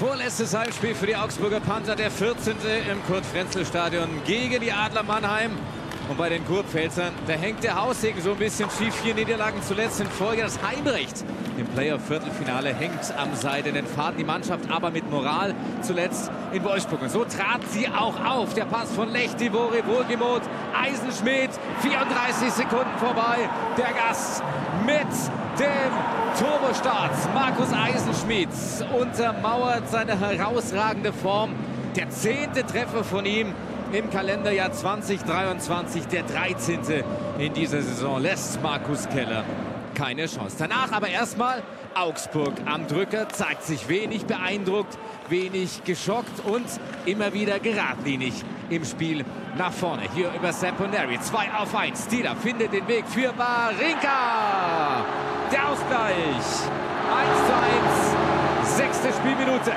Vorletztes Heimspiel für die Augsburger Panther, der 14. im Kurt-Frenzel-Stadion gegen die Adler Mannheim. Und bei den Kurpfälzern, da hängt der Haussegen so ein bisschen schief. Vier Niederlagen zuletzt in Folge. Das Heimrecht im Playoff-Viertelfinale hängt am seidenen Faden. Die Mannschaft aber mit Moral zuletzt in Wolfsburg. Und so trat sie auch auf. Der Pass von Lechtivori, wohlgemut. Eisenschmidt, 34 Sekunden vorbei. Der Gast mit dem Turbostart. Markus Eisenschmidt untermauert seine herausragende Form. Der zehnte Treffer von ihm im Kalenderjahr 2023, der 13. in dieser Saison, lässt Markus Keller keine Chance. Danach aber erstmal Augsburg am Drücker, zeigt sich wenig beeindruckt, wenig geschockt und immer wieder geradlinig im Spiel nach vorne. Hier über Saponeri, 2 auf 1. Stila findet den Weg für Barinka. Der Ausgleich. 1 zu 1. Sechste Spielminute.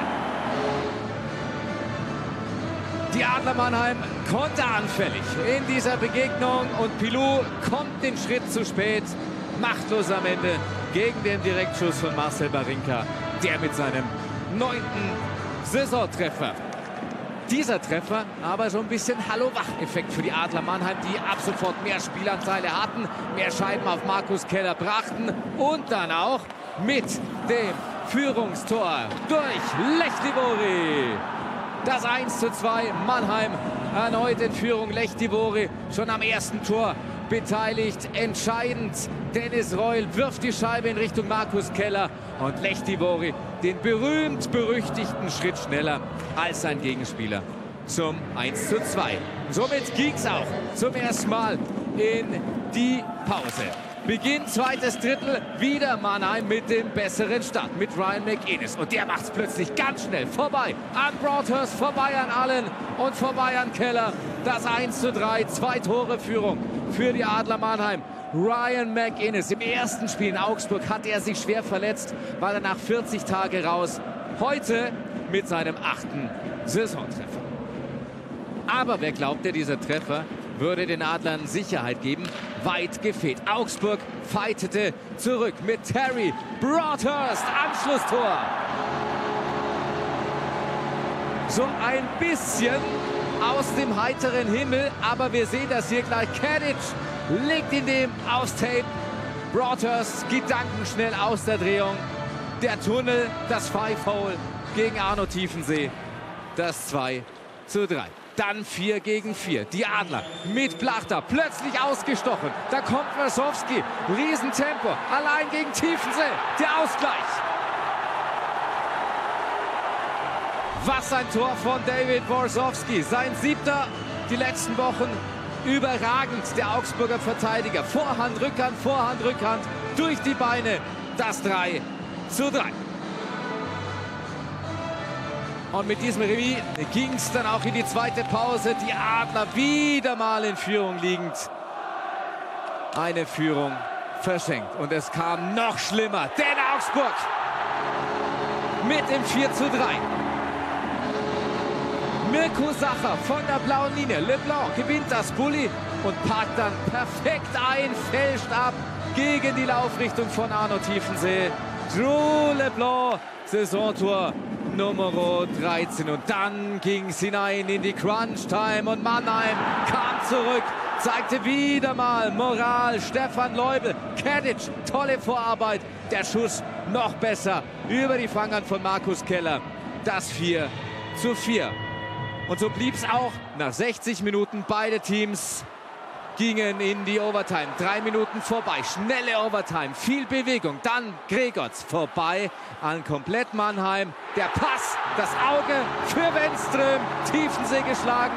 Die Adler Mannheim konteranfällig in dieser Begegnung und Pilou kommt den Schritt zu spät. Machtlos am Ende gegen den Direktschuss von Marcel Barinka, der mit seinem neunten Saisontreffer. Dieser Treffer aber so ein bisschen Hallo-Wach-Effekt für die Adler Mannheim, die ab sofort mehr Spielanteile hatten, mehr Scheiben auf Markus Keller brachten und dann auch mit dem Führungstor durch Lechtivori. Das 1 zu 2. Mannheim erneut in Führung. Lechtivori schon am ersten Tor beteiligt. Entscheidend. Dennis Reul wirft die Scheibe in Richtung Markus Keller. Und Lechtivori den berühmt-berüchtigten Schritt schneller als sein Gegenspieler zum 1 zu 2. Somit ging es auch zum ersten Mal in die Pause. Beginn zweites Drittel, wieder Mannheim mit dem besseren Start, mit Ryan McInnes. Und der macht es plötzlich ganz schnell vorbei an Broadhurst, vorbei an Allen und vorbei an Keller. Das 1 zu 3, zwei Tore Führung für die Adler Mannheim. Ryan McInnes im ersten Spiel in Augsburg hat er sich schwer verletzt, war er nach 40 Tagen raus. Heute mit seinem achten Saisontreffer. Aber wer glaubte, dieser Treffer würde den Adlern Sicherheit geben? Weit gefehlt. Augsburg fightete zurück mit Terry Broadhurst. Anschlusstor. So ein bisschen aus dem heiteren Himmel, aber wir sehen das hier gleich. Kadic legt ihn dem aufs Tape. Broadhurst gedankenschnell aus der Drehung. Der Tunnel, das Five-Hole gegen Arno Tiefensee. Das 2 zu 3. Dann 4 gegen 4. Die Adler mit Plachter plötzlich ausgestochen. Da kommt Wasowski. Riesentempo. Allein gegen Tiefensee. Der Ausgleich. Was ein Tor von David Borsowski. Sein siebter die letzten Wochen. Überragend der Augsburger Verteidiger. Vorhand, Rückhand, Vorhand, Rückhand. Durch die Beine. Das 3 zu 3. Und mit diesem Remis ging es dann auch in die zweite Pause. Die Adler wieder mal in Führung liegend. Eine Führung verschenkt. Und es kam noch schlimmer. Denn Augsburg mit dem 4 zu 3. Mirko Sacher von der blauen Linie. Leblanc gewinnt das Bulli und parkt dann perfekt ein, fälscht ab gegen die Laufrichtung von Arno Tiefensee. Drew Leblanc, Saisontor Nummer 13. Und dann ging es hinein in die Crunch-Time und Mannheim kam zurück, zeigte wieder mal Moral, Stefan Leubel, Kedic, tolle Vorarbeit, der Schuss noch besser über die Fangern von Markus Keller. Das 4 zu 4. Und so blieb es auch nach 60 Minuten beide Teams gingen in die Overtime. Drei Minuten vorbei, schnelle Overtime, viel Bewegung. Dann Gregorz vorbei an komplett Mannheim. Der Pass, das Auge für Wenström, Tiefensee geschlagen.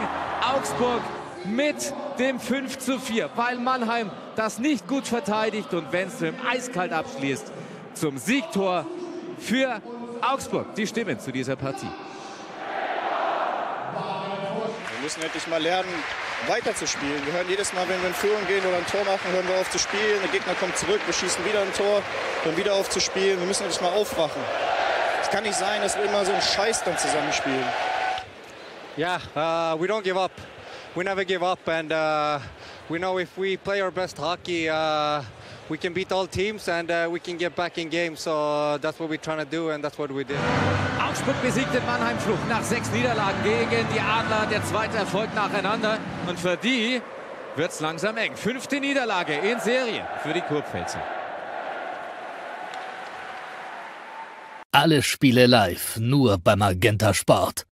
Augsburg mit dem 5 zu 4, weil Mannheim das nicht gut verteidigt und Wenström eiskalt abschließt zum Siegtor für Augsburg. Die Stimmen zu dieser Partie. Wir müssen endlich mal lernen, weiterzuspielen. Wir hören jedes Mal, wenn wir in Führung gehen oder ein Tor machen, hören wir auf zu spielen. Der Gegner kommt zurück, wir schießen wieder ein Tor, hören wieder auf zu spielen. Wir müssen endlich mal aufwachen. Es kann nicht sein, dass wir immer so einen Scheiß dann zusammenspielen. Yeah, uh, we don't give up. We never give up, and uh, we know if we play our best hockey, uh, we can beat all teams and uh, we can get back in games. So uh, that's what we're trying to do and that's what we did. Augsburg besiegt in Mannheim Flucht nach sechs Niederlagen gegen die Adler. Der zweite Erfolg nacheinander. Und für die wird es langsam eng. Fünfte Niederlage in Serie für die Kurpfälzer. Alle Spiele live, nur beim Magenta Sport.